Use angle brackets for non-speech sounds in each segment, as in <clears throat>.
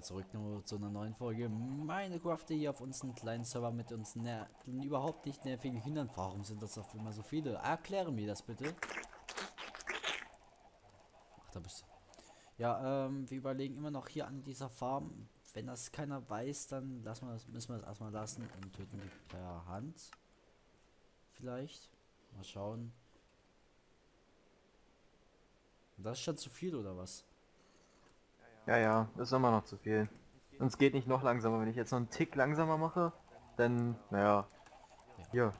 wieder zurück zu einer neuen Folge. Minecraft hier auf unseren kleinen Server mit uns ner überhaupt nicht nervigen Hühnern. Warum sind das auf immer so viele? Erkläre mir das bitte. Ach, da bist du. Ja, ähm, wir überlegen immer noch hier an dieser Farm. Wenn das keiner weiß, dann lassen wir das, müssen wir das erstmal lassen und töten die per Hand. Vielleicht. Mal schauen. Das ist schon zu viel oder was? Ja, ja, das ist immer noch zu viel. Und es geht nicht noch langsamer. Wenn ich jetzt noch einen Tick langsamer mache, dann, naja, hier.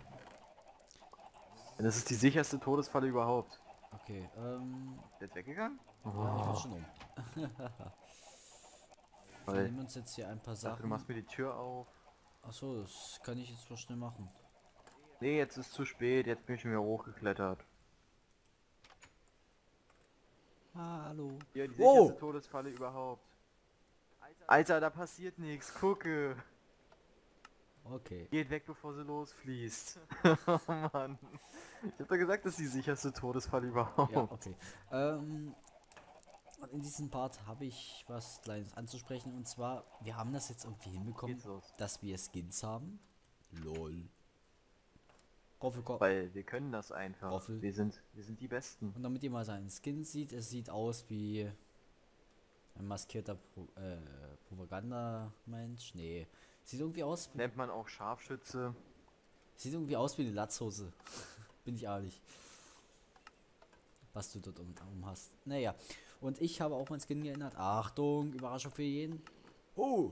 Das ist die sicherste Todesfalle überhaupt. Okay, ähm... Der ist weggegangen? Ja, ich war schon um. <laughs> Weil- Wir nehmen uns jetzt hier ein paar Ich dachte, Sachen. du machst mir die Tür auf. Achso, das kann ich jetzt mal schnell machen. Nee, jetzt ist zu spät. Jetzt bin ich schon wieder hochgeklettert. Hallo. Ja, die Oh! sicherste Todesfalle überhaupt. Alter, da passiert nichts. Gucke. Okay. Geht weg, bevor sie losfließt. <laughs> oh Mann. Ich hab doch gesagt, das ist die sicherste Todesfalle überhaupt. Ja, okay. Ähm, und in diesem Part habe ich was Kleines anzusprechen. Und zwar, wir haben das jetzt irgendwie hinbekommen, dass wir Skins haben. Lol. Roffel, ko- Weil wir können das einfach. Roffel. Wir sind, wir sind die Besten. Und damit ihr mal seinen Skin sieht, es sieht aus wie ein maskierter Pro äh, Propaganda-Mensch. Nee. Sieht irgendwie aus, Nennt man auch Scharfschütze. sieht irgendwie aus wie eine Latzhose. <laughs> Bin ich ehrlich. Was du dort um, um hast. Naja. Und ich habe auch mein Skin geändert. Achtung, Überraschung für jeden. Oh!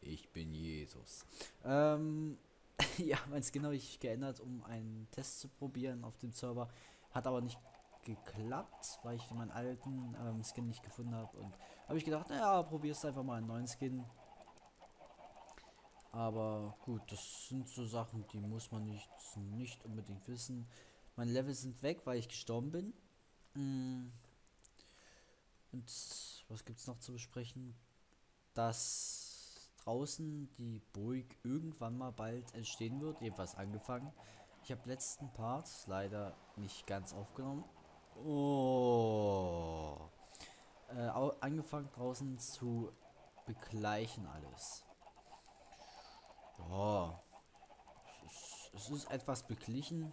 Ich bin Jesus. Ähm, <laughs> ja, mein Skin habe ich geändert, um einen Test zu probieren auf dem Server. Hat aber nicht geklappt, weil ich meinen alten ähm, Skin nicht gefunden habe. Und habe ich gedacht, naja, probierst einfach mal einen neuen Skin. Aber gut, das sind so Sachen, die muss man nicht, nicht unbedingt wissen. Meine Level sind weg, weil ich gestorben bin. Mm. Und was gibt's noch zu besprechen? Dass draußen die Burg irgendwann mal bald entstehen wird, jedenfalls angefangen. Ich habe letzten Part leider nicht ganz aufgenommen. Oh. Äh, angefangen draußen zu begleichen alles. Ist, es ist etwas beglichen.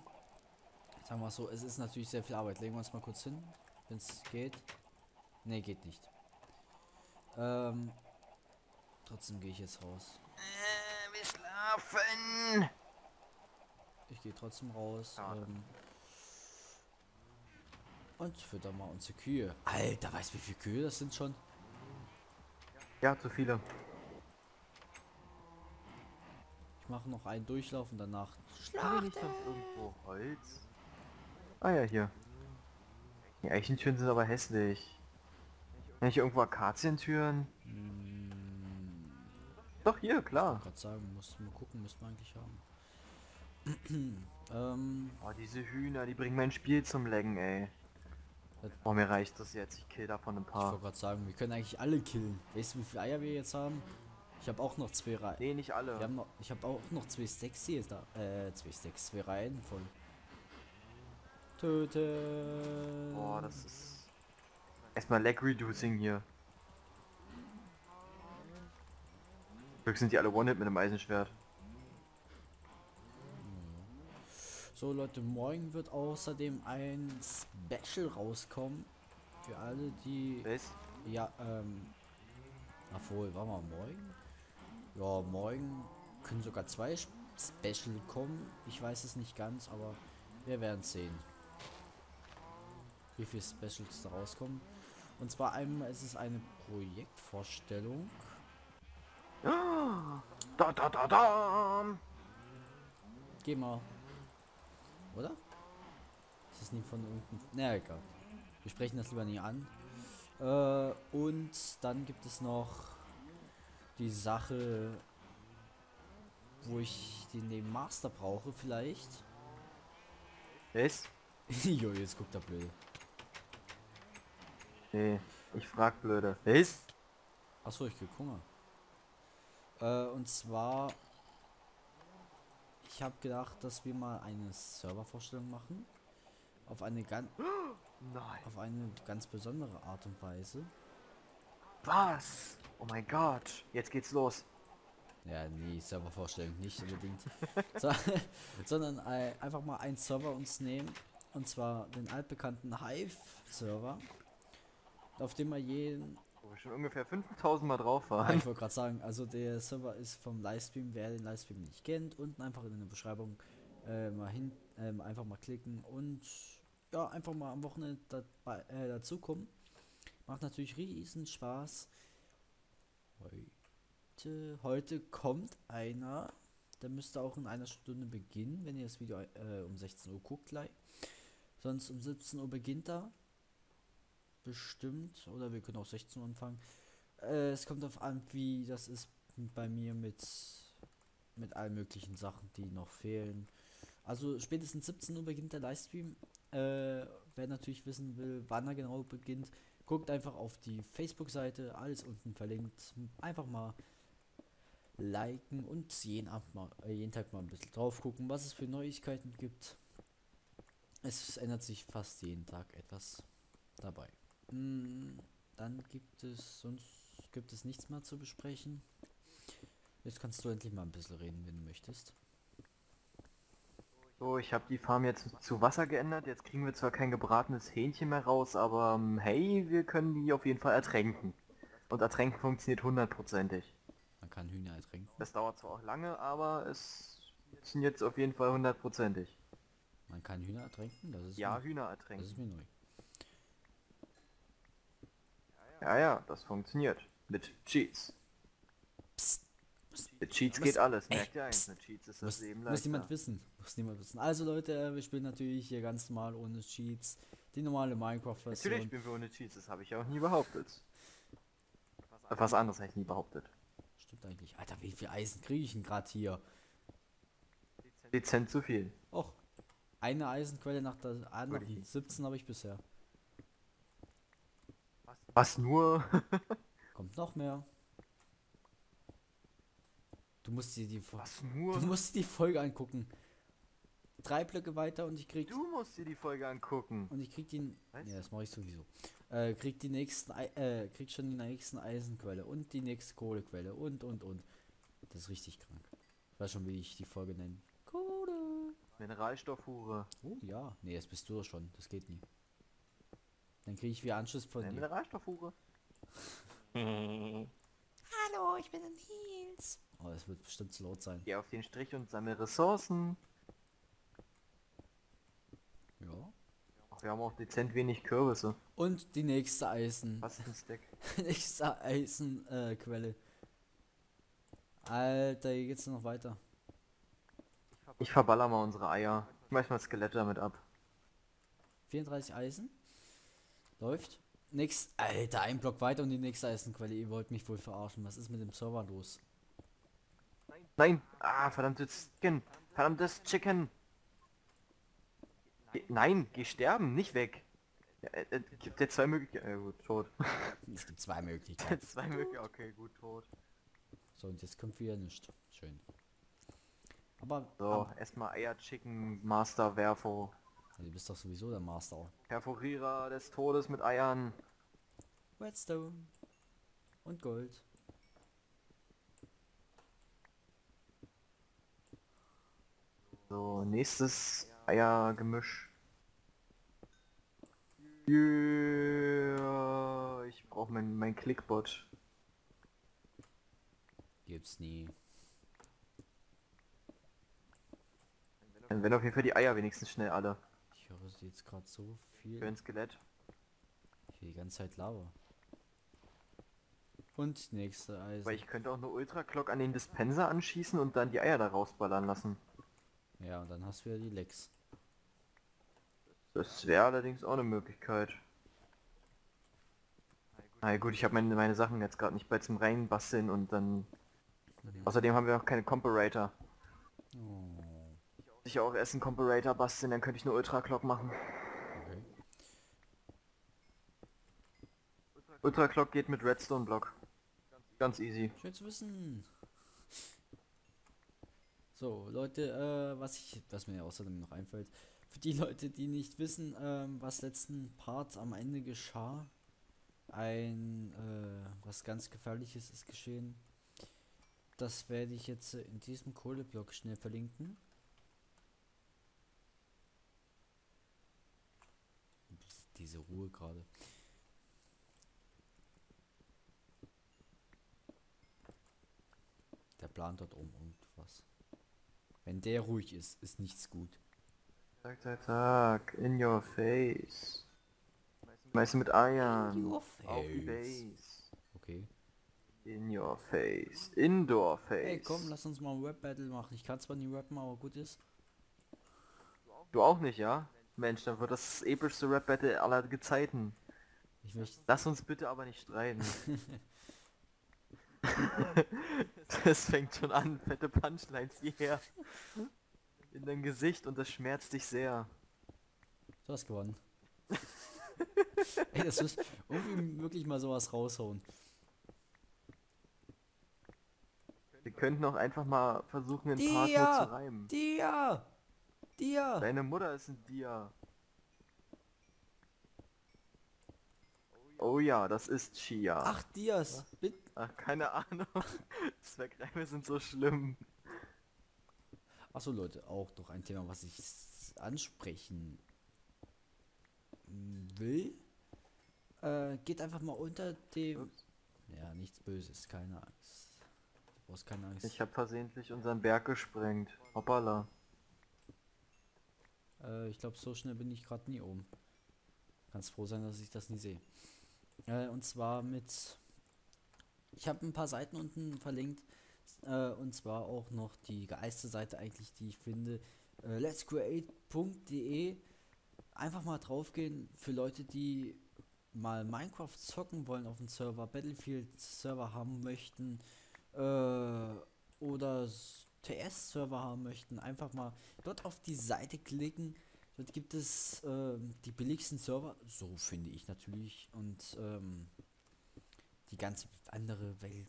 Sagen wir so, es ist natürlich sehr viel Arbeit. Legen wir uns mal kurz hin, wenn es geht. Ne, geht nicht. Ähm, trotzdem gehe ich jetzt raus. Äh, wir schlafen. Ich gehe trotzdem raus. Schade. Ähm, und fütter mal unsere Kühe. Alter, weißt du, wie viele Kühe das sind schon? Ja, zu viele. Ich mache noch einen Durchlauf und danach nicht noch irgendwo Holz? Ah ja, hier. Die Eichentüren sind aber hässlich. Wenn ich irgendwo Akazientüren? Doch hier, klar. gerade sagen, muss mal gucken, müssen wir eigentlich haben. <clears throat> ähm, Oh, diese Hühner, die bringen mein Spiel zum Laggen, ey. Das- Oh, mir reicht das jetzt. Ich kill davon ein ich paar. wollte gerade sagen, wir können eigentlich alle killen. Weißt du, wie viele Eier wir jetzt haben? Ich habe auch noch zwei Reihen. Nee, nicht alle. haben noch, ich habe auch noch zwei Stacks hier da. Äh, zwei Stacks, zwei Reihen voll. Töten. Boah, das ist... Erstmal Lag Reducing hier. Glück sind die alle One-Hit mit dem Eisenschwert. So Leute, morgen wird außerdem ein Special rauskommen. Für alle, die... Was? Ja, ähm... Obwohl, war mal morgen? Ja, morgen können sogar zwei Sp- Special kommen. Ich weiß es nicht ganz, aber wir werden sehen. Wie viele Specials da rauskommen. Und zwar einmal ist es eine Projektvorstellung. Da da da da! Geh mal. Oder? Ist das nicht von irgendeinem... Na egal. Wir sprechen das lieber nie an. Äh, und dann gibt es noch die Sache, wo ich den, den Master brauche vielleicht. Was? <laughs> jo, jetzt guckt er blöd. Nee, ich frag blöde. Was? Achso, ich krieg Hunger. Äh, und zwar... Ich habe gedacht, dass wir mal eine Servervorstellung machen. Auf eine ganz... <gasps> Nein. auf eine ganz besondere Art und Weise. Was? Oh mein Gott. Jetzt geht's los. Ja, nee, Servervorstellung nicht unbedingt. <laughs> so, <laughs> sondern äh, einfach mal einen Server uns nehmen. Und zwar den altbekannten Hive-Server. Auf dem wir jeden. Wir schon ungefähr 5000 Mal drauf Ja, waren. ich wollte gerade sagen, also der Server ist vom Livestream. Wer den Livestream nicht kennt, unten einfach in der Beschreibung äh, mal hin, ähm, einfach mal klicken und ja, einfach mal am Wochenende dabei, äh, dazukommen. Macht natürlich riesen Spaß. Heute, heute kommt einer, der müsste auch in einer Stunde beginnen, wenn ihr das Video äh, um 16 Uhr guckt gleich. Sonst um 17 Uhr beginnt er. Bestimmt. Oder wir können auch 16 Uhr anfangen. Äh, es kommt darauf an, wie das ist bei mir mit, mit allen möglichen Sachen, die noch fehlen. Also spätestens 17 Uhr beginnt der Livestream. Äh, wer natürlich wissen will, wann er genau beginnt, guckt einfach auf die Facebook-Seite, alles unten verlinkt. Einfach mal liken und jeden, Abend mal, äh, jeden Tag mal ein bisschen drauf gucken, was es für Neuigkeiten gibt. Es ändert sich fast jeden Tag etwas dabei. Mm, dann gibt es, sonst gibt es nichts mehr zu besprechen. Jetzt kannst du endlich mal ein bisschen reden, wenn du möchtest. So, ich habe die Farm jetzt zu Wasser geändert. Jetzt kriegen wir zwar kein gebratenes Hähnchen mehr raus, aber ähm, hey, wir können die auf jeden Fall ertränken. Und ertränken funktioniert hundertprozentig. Man kann Hühner ertränken. Das dauert zwar auch lange, aber es funktioniert jetzt auf jeden Fall hundertprozentig. Man kann Hühner ertränken? Das ist Ja, Hühner das ertränken. ist mir neu. Ja, ja, das funktioniert. Mit Cheats. Psst. Mit Cheats Muss- geht alles, Ey, merkt ihr eins. Mit Cheats ist das muss, Leben muss niemand leichter. wissen. Muss niemand wissen. Also Leute, wir spielen natürlich hier ganz normal ohne Cheats. Die normale Natürlich Minecraft-Version. spielen wir ohne Cheats, das habe ich auch nie behauptet. Was anderes habe ich nie behauptet. Stimmt eigentlich. Alter, wie viel Eisen kriege ich denn gerade hier? Dezent zu viel. Och, eine Eisenquelle nach der anderen. Ui. 17 habe ich bisher. Was nur? Kommt noch mehr. Du musst dir die Was Du nur? musst dir die Folge angucken. Drei Blöcke weiter und ich krieg Du musst dir die Folge angucken. und ich krieg die Was? Ja, das mache ich sowieso. Äh, krieg die nächsten äh, krieg schon die nächsten Eisenquelle und die nächste Kohlequelle und und und. Das ist richtig krank. Ich weiß schon, wie ich die Folge nenne. Kohle. Mineralstoffhure. Oh ja, nee, das bist du doch schon. Das geht nie. Dann kriege ich wieder Anschluss von Äh, dir. Mineralstoffhure. <laughs> Hallo, ich bin Nils. Oh, das wird bestimmt zu laut sein. Geh auf den Strich und sammle Ressourcen. Ja. Ach, wir haben auch dezent wenig Kürbisse. Und die nächste Eisen. Was ist ein Stack? <laughs> nächste Eisenquelle. Äh. Alter, hier geht's noch weiter. Ich verballer mal unsere Eier. Ich mach mal Skelette damit ab. 34 Eisen. Läuft. Nächst, Alter, ein Block weiter und die nächste Eisenquelle. Ihr wollt mich wohl verarschen. Was ist mit dem Server los? Nein! Ah, verdammtes Chicken! Verdammtes Chicken! Ge Nein, geh sterben, nicht weg! Ja, äh, äh, gibt dir zwei Möglichkeiten. Ja, gut, tot. <laughs> Es gibt zwei Möglichkeiten. zwei Möglichkeiten. Okay, gut, tot. So, und jetzt kommt wieder nichts. Schön. Aber, So, erstmal Eier Chicken Master Werfo. Du bist doch sowieso der Master. Perforierer des Todes mit Eiern. Redstone. Und Gold. So, nächstes Eiergemisch. Yeah, ich brauche mein, mein Clickbot. Gibt's nie. Dann werden auf jeden Fall die Eier wenigstens schnell alle. Ich höre jetzt gerade so Für viel. ein Skelett. Ich will die ganze Zeit Lava. Und nächste Eisen. Weil ich könnte auch eine Ultra-Clock an den Dispenser anschießen und dann die Eier da rausballern lassen. Ja, und dann hast du wieder die Lecks. Das wäre allerdings auch eine Möglichkeit. Na gut, ich habe meine, meine Sachen jetzt gerade nicht bei zum Reinbasteln und dann... Außerdem haben wir noch keine Comparator. Ich auch erst einen Comparator basteln, dann könnte ich eine Ultra-Clock machen. okay. Ultra-Clock geht mit Redstone-Block. Ganz easy. Schön zu wissen. So, Leute, äh, was ich, was mir außerdem noch einfällt, für die Leute, die nicht wissen, ähm, was letzten Part am Ende geschah, ein äh, was ganz gefährliches ist geschehen. Das werde ich jetzt äh, in diesem Kohleblock schnell verlinken. Diese Ruhe gerade. Der plant dort um irgendwas. Wenn der ruhig ist, ist nichts gut. Zack, zack, zack. In your face. Meist mit Eiern. In your Auf die face. Base. Okay. In your face. Indoor face. Hey, komm, lass uns mal ein Rap-Battle machen. Ich kann zwar nie rappen, aber gut ist. Du auch nicht, ja? Mensch, dann wird das epischste Rap-Battle aller Gezeiten. Ich möchte. Lass uns bitte aber nicht streiten. <laughs> das fängt schon an, fette Punchlines hierher. In dein Gesicht und das schmerzt dich sehr. Du hast gewonnen. Ey, das ist irgendwie wirklich mal sowas raushauen. Wir könnten auch einfach mal versuchen, ein paar Dia! zu reimen. Dia! Dia! Deine Mutter ist ein Dia. Oh ja, das ist Chia. Ach, Dias! Bitte. Ach, keine Ahnung. <laughs> Zweckreime sind so schlimm. Achso, Leute, auch doch ein Thema, was ich ansprechen will. Äh, geht einfach mal unter dem. Ups. Ja, nichts Böses, keine Angst. Du brauchst keine Angst. Ich habe versehentlich unseren Berg gesprengt. Hoppala. Äh, ich glaube, so schnell bin ich gerade nie oben. Kannst froh sein, dass ich das nie sehe. Äh, und zwar mit. Ich habe ein paar Seiten unten verlinkt. Äh, und zwar auch noch die geilste Seite eigentlich, die ich finde. Äh, letscreate.de. Einfach mal draufgehen für Leute, die mal Minecraft zocken wollen auf dem Server, Battlefield Server haben möchten äh, oder TS-Server haben möchten, einfach mal dort auf die Seite klicken. Dort gibt es ähm, die billigsten Server, so finde ich natürlich, und ähm, die ganze andere Welt,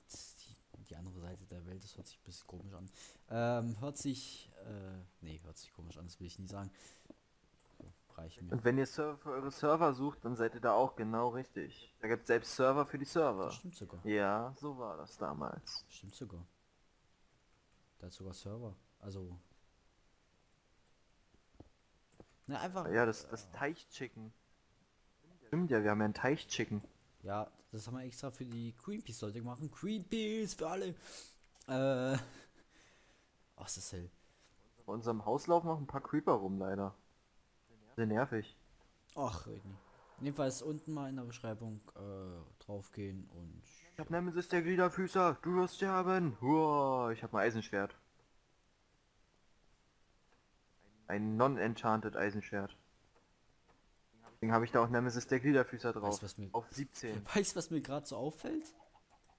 die, die andere Seite der Welt, das hört sich ein bisschen komisch an. Ähm, hört sich, äh, nee, hört sich komisch an, das will ich nie sagen. Und wenn ihr Server für eure Server sucht, dann seid ihr da auch genau richtig. Da gibt es selbst Server für die Server. Das stimmt sogar. Ja, so war das damals. Stimmt sogar. Da hat sogar Server. Also. Na, einfach. Ja, das, das Teichchicken. Stimmt ja, wir haben ja einen Teichchicken. Ja, das haben wir extra für die Greenpeace Leute gemacht. Greenpeace für alle. Äh. <laughs> Oh, ist das hell. Bei unserem Haus laufen noch ein paar Creeper rum, leider. Sehr nervig. Ach, red nicht. Jedenfalls unten mal in der Beschreibung äh, draufgehen und. Ich hab Nemesis der Gliederfüßer, du wirst sterben. Huah, ich hab ein Eisenschwert. Ein non-enchanted Eisenschwert. Deswegen habe ich da auch Nemesis der Gliederfüßer drauf. Weißt was mir- Auf 17. <laughs> Weißt du, was mir gerade so auffällt?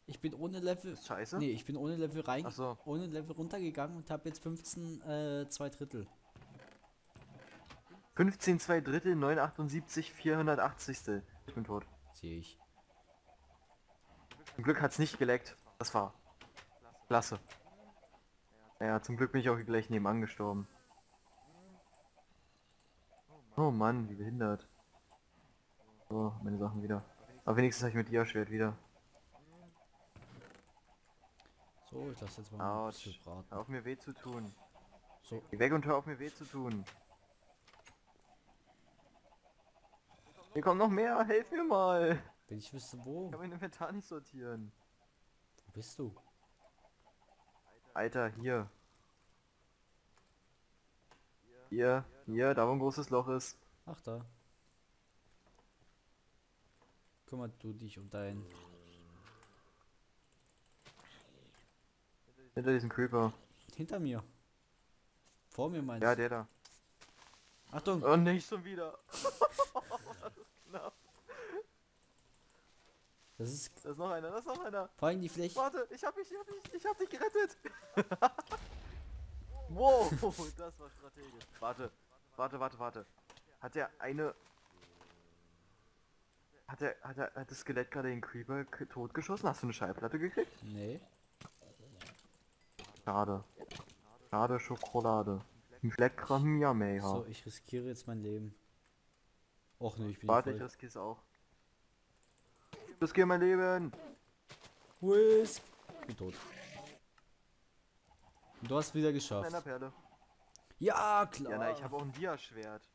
Ich bin ohne Level. Ist scheiße? Nee, ich bin ohne Level rein. So. Ohne Level runtergegangen und habe jetzt 15, äh, zwei Drittel. 15 2 Drittel, 978, 480. Ich bin tot. Sehe ich. Zum Glück hat's nicht geleckt. Das war klasse. Ja, zum Glück bin ich auch gleich nebenan gestorben. Oh Mann, wie behindert. So, meine Sachen wieder. Aber wenigstens habe ich mit Dia-Schwert wieder. So, ich lasse jetzt mal ein Autsch. bisschen braten. Hör auf mir weh zu tun. So, Geh weg und hör auf mir weh zu tun. Hier kommt noch mehr, helf mir mal. wenn ich wüsste wo. Ich kann mein Inventar nicht sortieren. Wo bist du? Alter, hier. Hier, hier, da wo ein großes Loch ist. Ach da. Kümmert du dich um dein. Hinter diesem Creeper. Hinter mir. Vor mir meinst Ja, du? der da. Achtung! Oh, nicht schon wieder. <laughs> das ist knapp. Das ist Da ist noch einer, da ist noch einer. vor allem die Fläche. Warte, ich hab dich, ich hab dich, ich hab dich gerettet. <laughs> wow, das war strategisch. Warte, warte, warte, warte. Hat der eine... Hat der, hat der, hat das Skelett gerade den Creeper totgeschossen? Hast du eine Schallplatte gekriegt? Nee. Schade. Schade Schokolade. Ein Fleck Miameha. So, ich riskiere jetzt mein Leben. Och ne, ich bin Warte, ich voll. es auch. Riskier mein Leben. Whisk. Bin tot. Und du hast wieder geschafft. Einer Perle. Ja, klar. Ja, na, ich habe auch ein Dia-Schwert.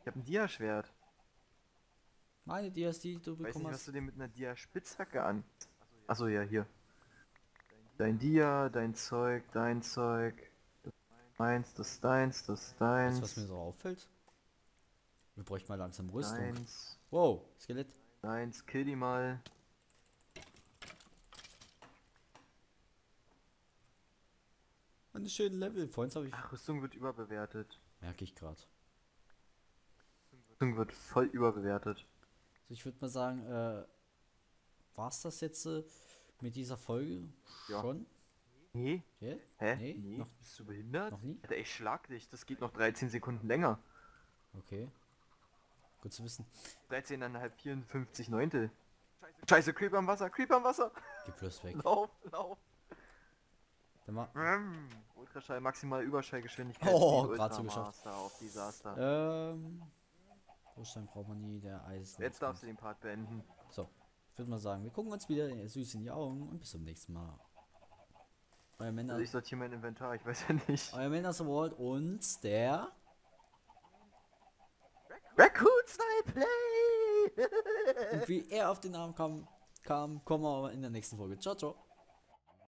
Ich habe ein Dia-Schwert. Meine Dias, die du Weiß nicht, hast. du dir mit einer Dia-Spitzhacke an. Achso, ja, hier. Dein Dia, dein Zeug, dein Zeug. Das meins, das ist deins, das ist Weißt du, was mir deins. so auffällt? Wir bräuchten mal langsam Rüstung. Deins, Wow, Skelett. deins, kill die mal. Eine schöne Level. Vorhin habe ich. Ach, Rüstung wird überbewertet. Merke ich gerade. Rüstung wird voll überbewertet. Also ich würde mal sagen, äh, war's das jetzt äh, mit dieser Folge Ja. schon? Nee? Ja? Hä? Nee, Nee? noch- Bist du behindert? noch nie? Alter, ich schlag dich. Das geht noch 13 Sekunden länger. Okay. Gut zu wissen. 13,5, 54 Neuntel. Scheiße, Creeper am Wasser, Creeper am Wasser. Geh bloß weg. Lauf, lauf. Dann mal. Mm. Ultraschall, maximal Überschallgeschwindigkeit. Oh, grad so Ultramaster auf Desaster. Ähm. Rohstein braucht man nie, der Eisen. Jetzt darfst du den Part beenden. So, ich würde mal sagen, wir gucken uns wieder süß in die Augen und bis zum nächsten Mal. Euer Männer, Also ich sortiere mein Inventar, ich weiß ja nicht. euer Männer Award und der. Raccoon Style Play! Und wie er auf den Namen kam, kam, kommen wir aber in der nächsten Folge. Ciao, ciao.